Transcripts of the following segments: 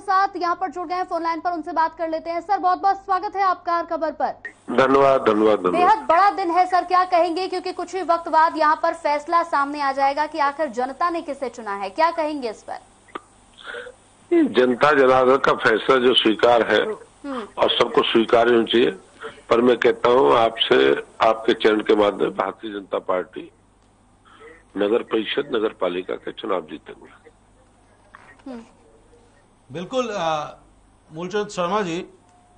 साथ यहाँ पर जुड़ गए हैं फ़ोन लाइन पर उनसे बात कर लेते हैं। सर बहुत बहुत स्वागत है आपका हर खबर पर। धन्यवाद धन्यवाद बेहद बड़ा दिन है सर क्या कहेंगे? क्योंकि कुछ ही वक्त बाद यहाँ पर फैसला सामने आ जाएगा कि आखिर जनता ने किसे चुना है। क्या कहेंगे इस पर? जनता जनार्दन का फैसला जो स्वीकार है और सबको स्वीकार होना चाहिए पर मैं कहता हूँ आपसे आपके चरण के माध्यम भारतीय जनता पार्टी नगर परिषद नगर पालिका के चुनाव जीतेंगे। बिल्कुल मूलचंद शर्मा जी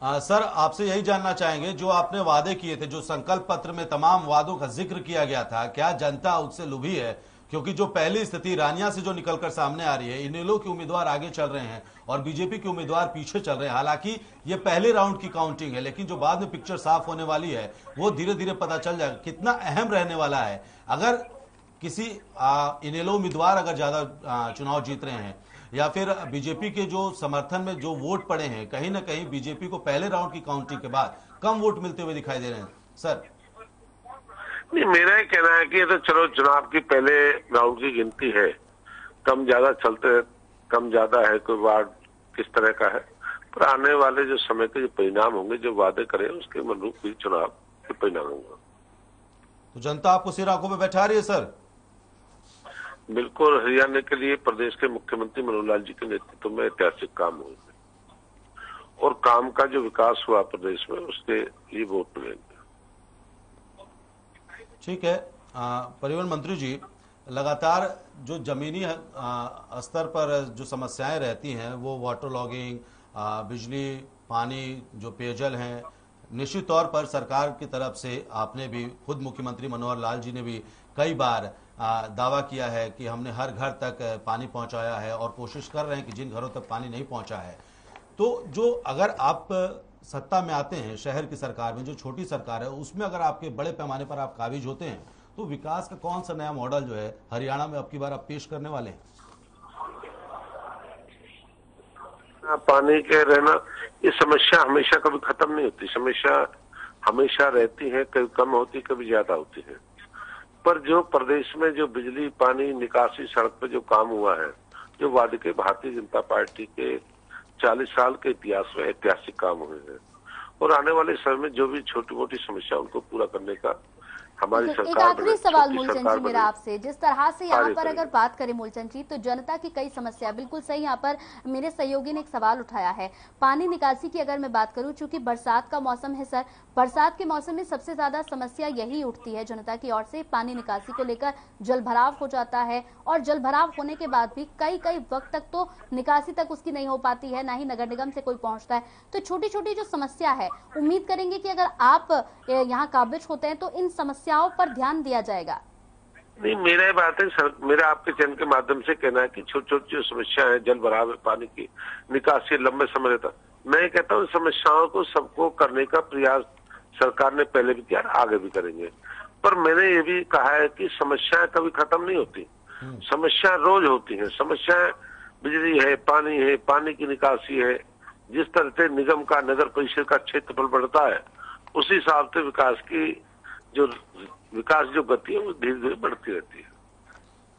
अ, सर आपसे यही जानना चाहेंगे जो आपने वादे किए थे जो संकल्प पत्र में तमाम वादों का ज़िक्र किया गया था क्या जनता उससे लुभी है? क्योंकि जो पहली स्थिति रानिया से जो निकलकर सामने आ रही है इनेलो के उम्मीदवार आगे चल रहे हैं और बीजेपी के उम्मीदवार पीछे चल रहे हैं। हालाँकि ये पहले राउंड की काउंटिंग है लेकिन जो बाद में पिक्चर साफ़ होने वाली है वो धीरे धीरे पता चल जाएगा कितना अहम रहने वाला है। अगर किसी इनेलो उम्मीदवार अगर ज़्यादा चुनाव जीत रहे हैं या फिर बीजेपी के जो समर्थन में जो वोट पड़े हैं कहीं ना कहीं बीजेपी को पहले राउंड की काउंटिंग के बाद कम वोट मिलते हुए दिखाई दे रहे हैं। सर। नहीं मेरा कहना है कि ये तो चलो चुनाव की पहले राउंड की गिनती है। कम ज़्यादा चलते हैं कम ज़्यादा है कोई वार्ड किस तरह का है। पर आने वाले जो समय के जो परिणाम होंगे जो वादे करें उसके अनुरूप ही चुनाव के परिणाम होंगे। तो जनता आपको सिर आँखों में बैठा रही है सर? बिल्कुल हरियाणा के लिए प्रदेश के मुख्यमंत्री मनोहर लाल जी के नेतृत्व में ऐतिहासिक काम हुए और काम का जो विकास हुआ प्रदेश में, उसके लिए वोट मिलेंगे ठीक है। परिवहन मंत्री जी, लगातार जो जमीनी स्तर पर जो समस्याएँ रहती हैं, वो वाटर लॉगिंग बिजली, पानी, जो पेयजल हैं, निश्चित तौर पर सरकार की तरफ़ से आपने भी, खुद मुख्यमंत्री मनोहर लाल जी ने भी कई बार दावा किया है कि हमने हर घर तक पानी पहुँचाया है और कोशिश कर रहे हैं कि जिन घरों तक पानी नहीं पहुँचा है। तो जो अगर आप सत्ता में आते हैं शहर की सरकार में जो छोटी सरकार है उसमें अगर आपके बड़े पैमाने पर आप काबिज होते हैं तो विकास का कौन सा नया मॉडल जो है हरियाणा में अब की बार आप पेश करने वाले हाँ, पानी के रहना ये समस्या हमेशा कभी खत्म नहीं होती। समस्या हमेशा रहती है कभी कम होती कभी ज़्यादा होती है। पर जो प्रदेश में जो बिजली, पानी, निकासी सड़क पे जो काम हुआ है, जो वाद के भारतीय जनता पार्टी के 40 साल के इतिहास में ऐतिहासिक काम हुए हैं, और आने वाले समय में जो भी छोटी मोटी समस्या उनको पूरा करने का हमारी एक आखिरी सवाल मूलचंद जी मेरा आपसे जिस तरह से यहाँ पर अगर बात करें मूलचंद जी तो जनता की कई समस्या बिल्कुल सही यहाँ पर मेरे सहयोगी ने एक सवाल उठाया है। पानी निकासी की अगर मैं बात करूँ चूँकि बरसात का मौसम है सर बरसात के मौसम में सबसे ज़्यादा समस्या यही उठती है जनता की ओर से पानी निकासी को लेकर जल हो जाता है और जल होने के बाद भी कई कई वक्त तक तो निकासी तक उसकी नहीं हो पाती है ना ही नगर निगम से कोई पहुँचता है। तो छोटी छोटी जो समस्या है उम्मीद करेंगे कि अगर आप यहाँ काबिज होते हैं तो इन समस्याओं पर ध्यान दिया जाएगा। नहीं मेरा बात है सर मेरा आपके चैनल के माध्यम से कहना है कि छोटी छोटी जो समस्या है जल भराव पानी की निकासी लंबे समय रहता मैं ये कहता हूँ समस्याओं को सबको करने का प्रयास सरकार ने पहले भी किया आगे भी करेंगे। पर मैंने ये भी कहा है कि समस्याएँ कभी खत्म नहीं होती। समस्या रोज होती हैं। समस्याएँ बिजली है पानी है पानी की निकासी है जिस तरह से निगम का नगर परिषद का क्षेत्रफल बढ़ता है उसी हिसाब से विकास की जो विकास, जो गति है, वो धीरे धीरे बढ़ती रहती है।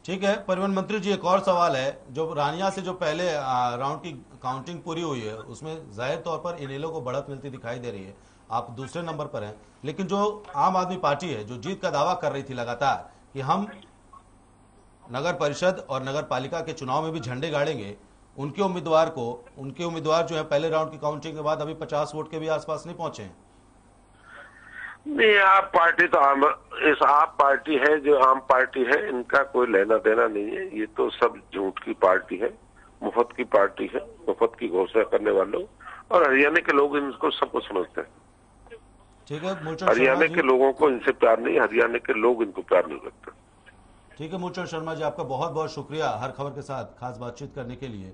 ठीक है, परिवहन मंत्री जी, एक और सवाल है। जो रानिया से जो पहले राउंड की काउंटिंग पूरी हुई है, उसमें ज़ाहिर तौर पर इनेलो को बढ़त मिलती दिखाई दे रही है। आप दूसरे नंबर पर हैं। लेकिन जो आम आदमी पार्टी है, जो जीत का दावा कर रही थी लगातार, कि हम नगर परिषद और नगर पालिका के चुनाव में भी झंडे गाड़ेंगे, उनके उम्मीदवार को, उनके उम्मीदवार जो है, पहले राउंड की काउंटिंग के बाद अभी पचास वोट के भी आसपास नहीं पहुँचे हैं। नहीं आप पार्टी तो आम इस आप पार्टी है जो आम पार्टी है इनका कोई लेना देना नहीं है। ये तो सब झूठ की पार्टी है मुफ़्त की पार्टी है मुफ़्त की घोषणा करने वालों। और हरियाणा के लोग इनको सबको समझते हैं। ठीक है हरियाणा के लोगों को इनसे प्यार नहीं हरियाणा के लोग इनको प्यार नहीं करते ठीक है मूलचंद शर्मा जी आपका बहुत बहुत शुक्रिया हर खबर के साथ खास बातचीत करने के लिए।